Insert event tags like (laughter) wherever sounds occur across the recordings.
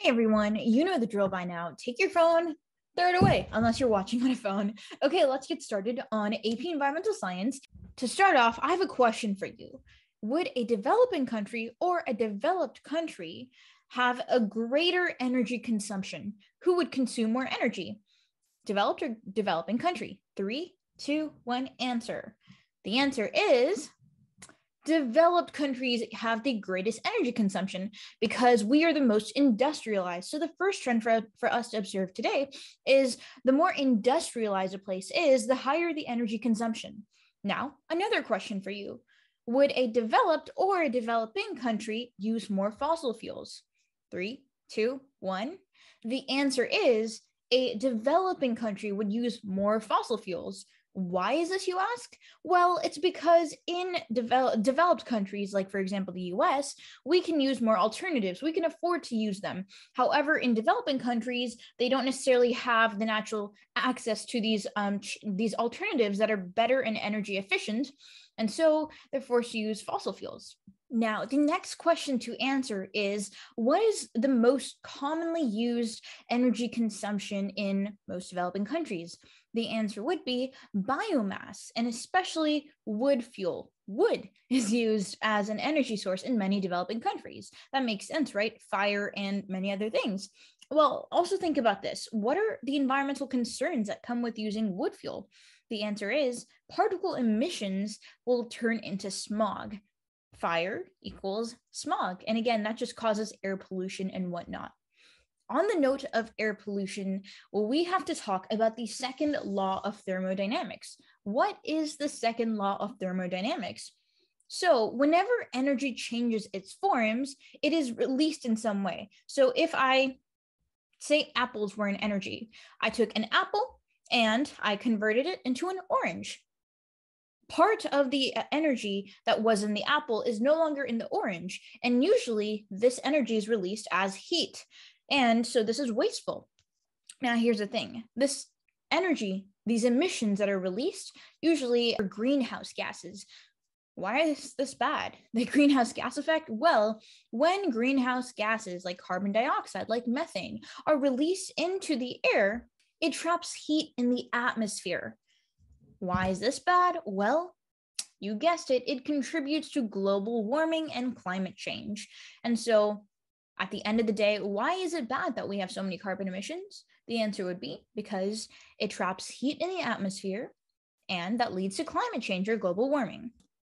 Hey everyone, you know the drill by now. Take your phone, throw it away, unless you're watching (laughs) on a phone. Okay, let's get started on AP Environmental Science. To start off, I have a question for you. Would a developing country or a developed country have a greater energy consumption? Who would consume more energy? Developed or developing country? Three, two, one, answer. The answer is developed countries have the greatest energy consumption because we are the most industrialized. So the first trend for, for us to observe today is the more industrialized a place is, the higher the energy consumption. Now, another question for you. Would a developed or a developing country use more fossil fuels? Three, two, one. The answer is a developing country would use more fossil fuels. Why is this, you ask? Well, it's because in devel- developed countries, like for example the US, we can use more alternatives. We can afford to use them. However, in developing countries, they don't necessarily have the natural access to these um, ch- these alternatives that are better and energy efficient, and so they're forced to use fossil fuels. Now, the next question to answer is what is the most commonly used energy consumption in most developing countries? The answer would be biomass, and especially wood fuel. Wood (laughs) is used as an energy source in many developing countries. That makes sense, right? Fire and many other things. Well, also think about this. What are the environmental concerns that come with using wood fuel? The answer is particle emissions will turn into smog fire equals smog. And again, that just causes air pollution and whatnot. On the note of air pollution, well, we have to talk about the second law of thermodynamics. What is the second law of thermodynamics? So, whenever energy changes its forms, it is released in some way. So, if I say apples were an energy, I took an apple and I converted it into an orange part of the uh, energy that was in the apple is no longer in the orange. And usually this energy is released as heat. And so this is wasteful. Now, here's the thing this energy, these emissions that are released, usually are greenhouse gases. Why is this bad? (laughs) The greenhouse gas effect? Well, when greenhouse gases like carbon dioxide, like methane, are released into the air, it traps heat in the atmosphere. Why is this bad? Well, you guessed it, it contributes to global warming and climate change. And so, at the end of the day, why is it bad that we have so many carbon emissions? The answer would be because it traps heat in the atmosphere and that leads to climate change or global warming.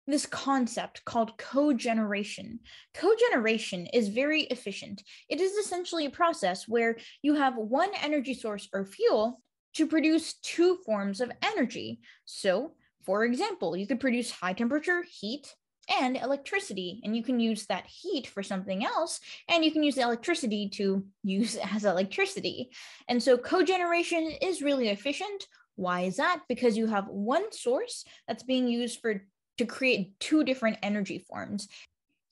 This concept called cogeneration. Cogeneration is very efficient. It is essentially a process where you have one energy source or fuel to produce two forms of energy. So, for example, you could produce high temperature heat and electricity, and you can use that heat for something else, and you can use the electricity to use (laughs) as electricity. And so, cogeneration is really efficient. Why is that? Because you have one source that's being used for to create two different energy forms.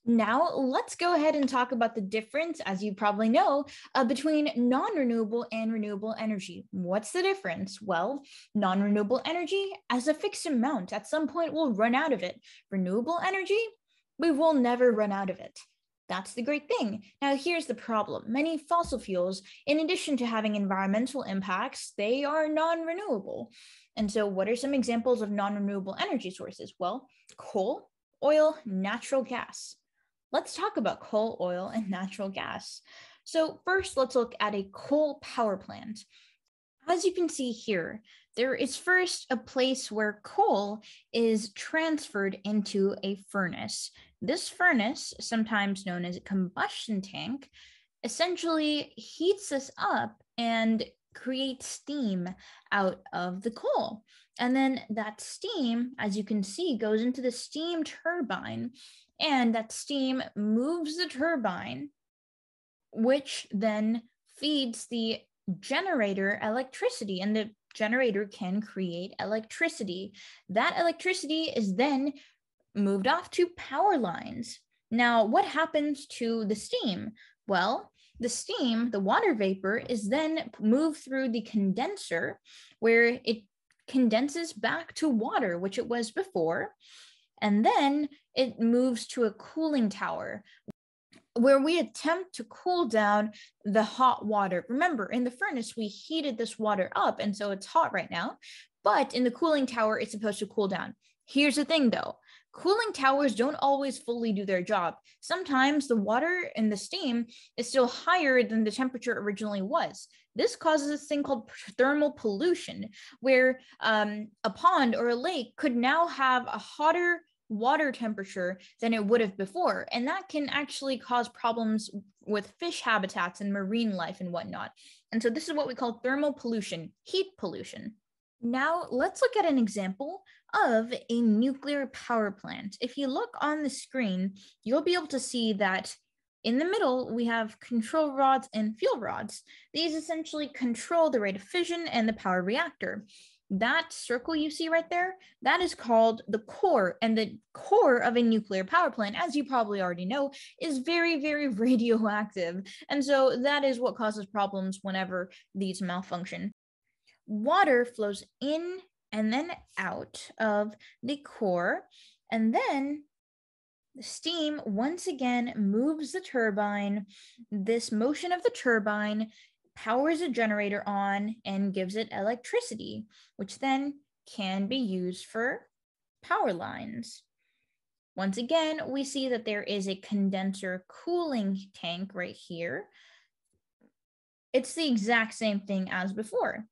Now, let's go ahead and talk about the difference, as you probably know, uh, between non renewable and renewable energy. What's the difference? Well, non renewable energy, as a fixed amount, at some point we'll run out of it. Renewable energy, we will never run out of it. That's the great thing. Now, here's the problem many fossil fuels, in addition to having environmental impacts, they are non renewable. And so, what are some examples of non renewable energy sources? Well, coal, oil, natural gas let's talk about coal, oil, and natural gas. So, first, let's look at a coal power plant. As you can see here, there is first a place where coal is transferred into a furnace. This furnace, sometimes known as a combustion tank, essentially heats this up and creates steam out of the coal. And then that steam, as you can see, goes into the steam turbine and that steam moves the turbine, which then feeds the generator electricity, and the generator can create electricity. That electricity is then moved off to power lines. Now, what happens to the steam? Well, the steam, the water vapor, is then moved through the condenser where it condenses back to water, which it was before. And then it moves to a cooling tower. where we attempt to cool down the hot water. Remember, in the furnace, we heated this water up, and so it's hot right now. But in the cooling tower, it's supposed to cool down. Here's the thing though cooling towers don't always fully do their job. Sometimes the water and the steam is still higher than the temperature originally was. This causes this thing called thermal pollution, where um, a pond or a lake could now have a hotter water temperature than it would have before. And that can actually cause problems with fish habitats and marine life and whatnot. And so this is what we call thermal pollution, heat pollution. Now let's look at an example of a nuclear power plant. If you look on the screen, you'll be able to see that in the middle, we have control rods and fuel rods. These essentially control the rate of fission and the power reactor that circle you see right there, that is called the core. And the core of a nuclear power plant, as you probably already know, is very, very (laughs) radioactive. And so that is what causes problems whenever these malfunction. Water flows in and then out of the core. And then the steam once again moves the turbine. This motion of the turbine powers a generator on and gives it electricity, which then can be used for power lines. Once again, we see that there is a condenser cooling tank right here. It's the exact same thing as before.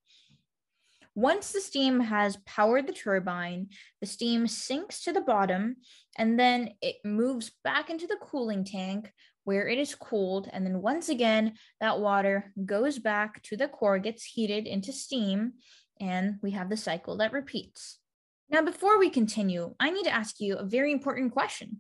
Once the steam has powered the turbine, the steam sinks to the bottom and then it moves back into the cooling tank where it is cooled. And then once again, that water goes back to the core, gets heated into steam, and we have the cycle that repeats. Now, before we continue, I need to ask you a very important question.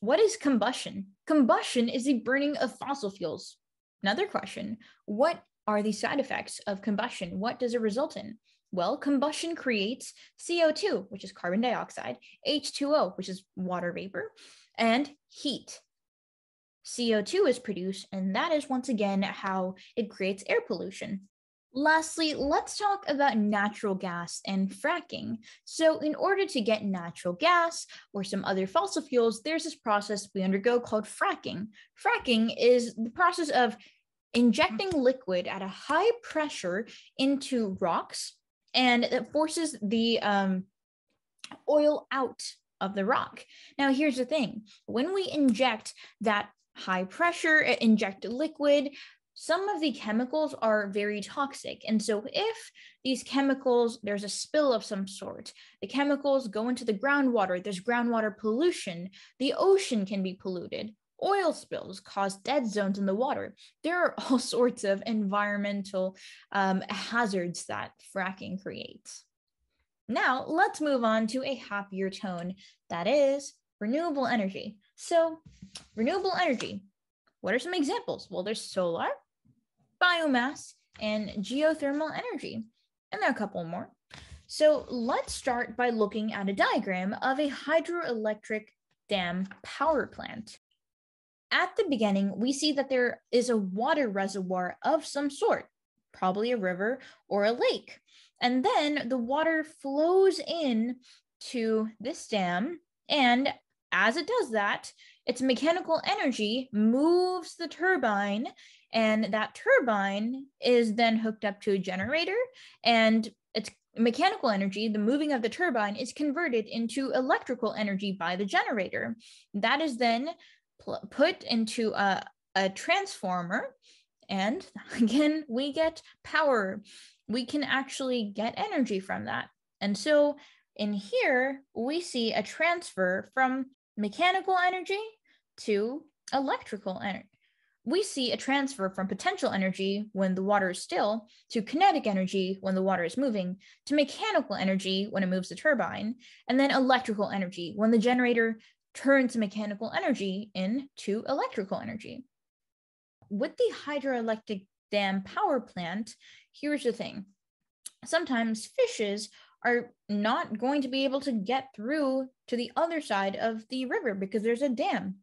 What is combustion? Combustion is the burning of fossil fuels. Another question What are the side effects of combustion? What does it result in? Well, combustion creates CO2, which is carbon dioxide, H2O, which is water vapor, and heat. CO2 is produced, and that is once again how it creates air pollution. Lastly, let's talk about natural gas and fracking. So, in order to get natural gas or some other fossil fuels, there's this process we undergo called fracking. Fracking is the process of injecting liquid at a high pressure into rocks, and it forces the um, oil out of the rock. Now, here's the thing when we inject that high pressure, inject liquid, some of the chemicals are very toxic. And so, if these chemicals, there's a spill of some sort, the chemicals go into the groundwater, there's groundwater pollution, the ocean can be polluted. Oil spills cause dead zones in the water. There are (laughs) all sorts of environmental um, hazards that fracking creates. Now, let's move on to a happier tone that is renewable energy. So, renewable energy. What are some examples? Well, there's solar, biomass, and geothermal energy. And there are a couple more. So, let's start by looking at a diagram of a hydroelectric dam power plant. At the beginning, we see that there is a water reservoir of some sort, probably a river or a lake. And then the water flows in to this dam and as it does that, its mechanical energy moves the turbine, and that turbine is then hooked up to a generator, and its mechanical energy, the moving of the turbine, is converted into electrical energy by the generator. That is then put into a, a transformer, and (laughs) again, we get power. We can actually get energy from that. And so in here, we see a transfer from mechanical energy to electrical energy. We see a transfer from potential energy when the water is still to kinetic energy when the water is moving to mechanical energy when it moves the turbine, and then electrical energy when the generator turns mechanical energy into electrical energy. With the hydroelectric dam power plant, here's the thing. Sometimes fishes are not going to be able to get through to the other side of the river because there's a dam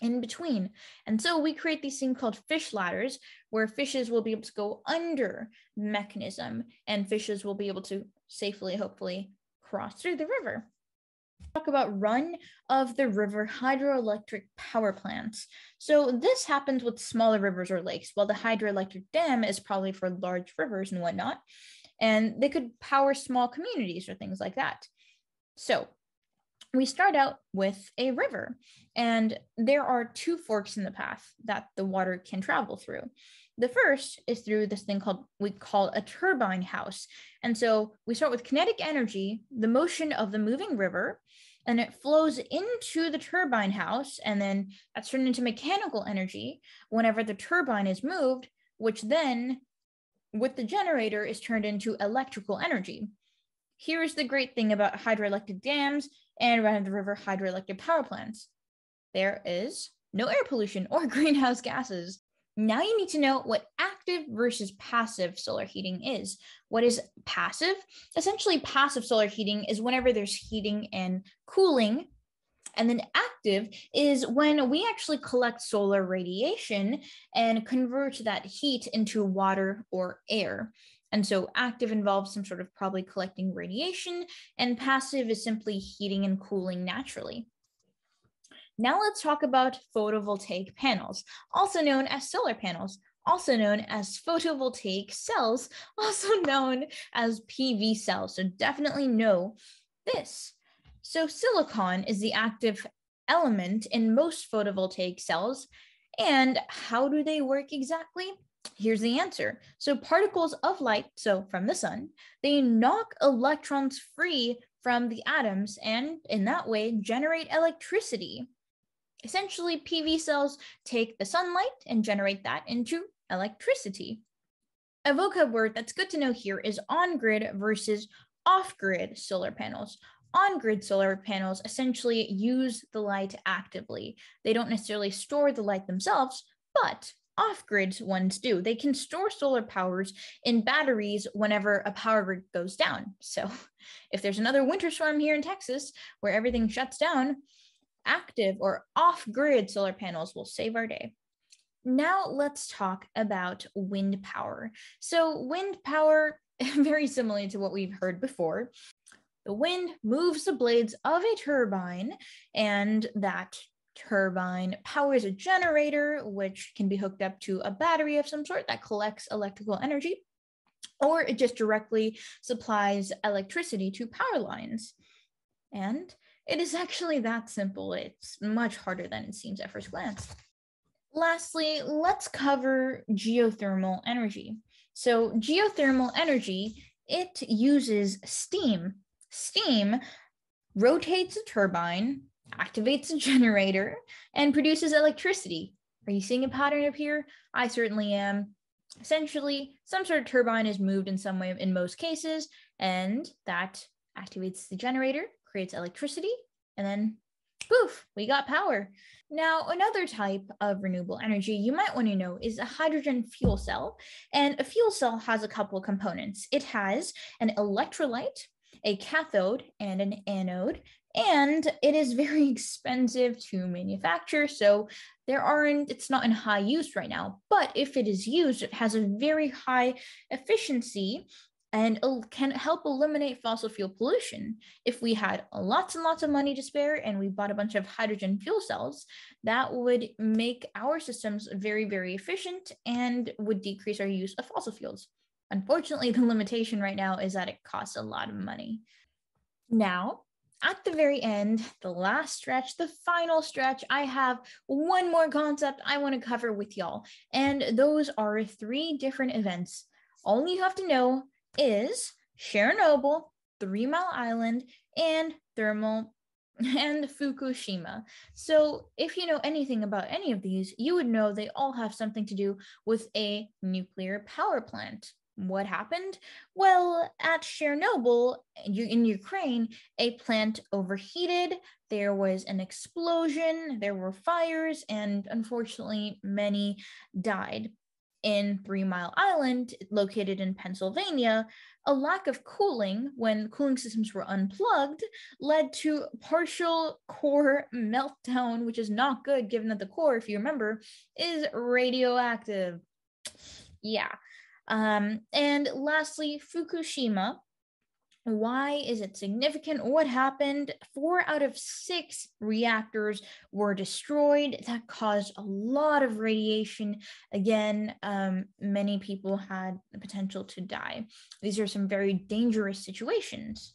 in between. And so we create these things called fish ladders where fishes will be able to go under mechanism and fishes will be able to safely, hopefully, cross through the river. talk about run of the river hydroelectric power plants. So this happens with smaller rivers or lakes, while the hydroelectric dam is probably for large rivers and whatnot. And they could power small communities or things like that. So we start out with a river, and there are two forks in the path that the water can travel through. The first is through this thing called we call a turbine house. And so we start with kinetic energy, the motion of the moving river, and it flows into the turbine house and then that's turned into mechanical energy whenever the turbine is moved, which then with the generator is turned into electrical energy. Here's the great thing about hydroelectric dams and run of the river hydroelectric power plants. There is no air pollution or (laughs) greenhouse gases. Now you need to know what active versus passive solar heating is. What is passive? Essentially, passive solar heating is whenever there's heating and cooling. And then active is when we actually collect solar radiation and convert that heat into water or air. And so active involves some sort of probably collecting radiation, and passive is simply heating and cooling naturally. Now let's talk about photovoltaic panels, also known as solar panels, also known as photovoltaic cells, (laughs) also known as PV cells. So definitely know this. So silicon is the active element in most photovoltaic cells. And how do they work exactly? Here's the answer. So particles of light, so from the sun, they knock electrons free from the atoms and in that way generate electricity. Essentially, PV cells take the sunlight and generate that into electricity. A vocab word that's good to know here is on grid versus off grid solar panels. On grid solar panels essentially use the light actively. They don't necessarily store the light themselves, but off grid ones do. They can store solar powers in batteries whenever a power grid goes down. So (laughs) if there's another winter storm here in Texas where everything shuts down, active or off grid solar panels will save our day. Now let's talk about wind power. So, wind power, (laughs) very similar to what we've heard before, the wind moves the blades of a turbine, and that turbine powers a generator, which can be hooked up to a battery of some sort that collects electrical energy, or it just directly supplies electricity to power lines. And it is actually that simple. It's much harder than it seems at first glance. Lastly, let's cover geothermal energy. So geothermal energy, it uses steam. Steam rotates a turbine, activates a generator, and produces electricity. Are you seeing a pattern up here? I certainly am. Essentially, some sort of turbine is moved in some way in most cases, and that activates the generator, creates electricity, and then poof, we got power. Now, another type of renewable energy you might want to know is a hydrogen fuel cell. And a fuel cell has a couple of components. It has an electrolyte, a cathode, and an anode. And it is very (laughs) expensive to manufacture. So there aren't, it's not in high use right now. But if it is used, it has a very high efficiency and can help eliminate fossil fuel pollution. If we had lots and lots of money to spare and we bought a bunch of hydrogen fuel cells, that would make our systems very, very efficient and would decrease our use of fossil fuels. Unfortunately, the limitation right now is that it costs a lot of money. Now, at the very end, the last stretch, the final stretch, I have one more concept I want to cover with y'all. And those are three different events. All you have to know is Chernobyl, Three Mile Island, and thermal (laughs) and Fukushima. So, if you know anything about any of these, you would know they all have something to do with a nuclear power plant. What happened? Well, at Chernobyl in Ukraine, a plant overheated, there was an explosion, there were fires, and unfortunately, many died in Three Mile Island, located in Pennsylvania, a lack of cooling when cooling systems were unplugged led to partial core meltdown, which is not good given that the core, if you remember, is radioactive. Yeah. Um, and lastly, Fukushima. Why is it significant? What happened? Four out of six reactors were destroyed. That caused a lot of radiation. Again, um, many people had the potential to die. These are some very dangerous situations.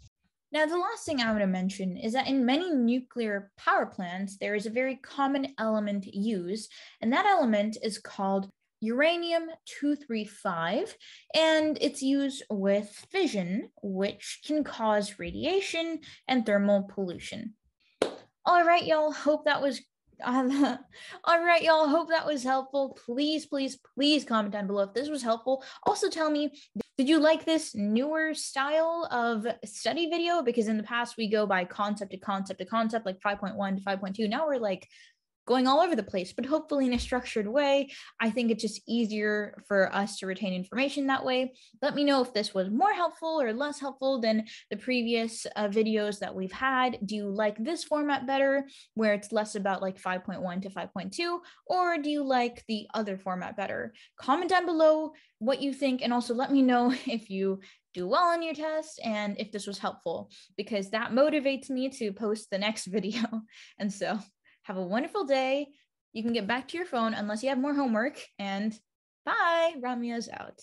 Now, the last thing I want to mention is that in many nuclear power plants, there is a very common element used, and that element is called uranium 235 and it's used with fission which can cause radiation and thermal pollution. All right y'all hope that was (laughs) all right y'all hope that was helpful. Please please please comment down below if this was helpful. Also tell me did you like this newer style of study video? Because in the past we go by concept to concept to concept like 5.1 to 5.2 now we're like going all over the place, but hopefully in a structured way. I think it's just easier for us to retain information that way. Let me know if this was more helpful or less helpful than the previous uh, videos that we've had. Do you like this format better, where it's less about like 5.1 to 5.2, or do you like the other format better? Comment down below what you think, and also let me know (laughs) if you do well on your test and if this was helpful because that motivates me to post the next (laughs) video. And so have a wonderful day. You can get back to your phone unless you have more homework. And bye. Ramya's out.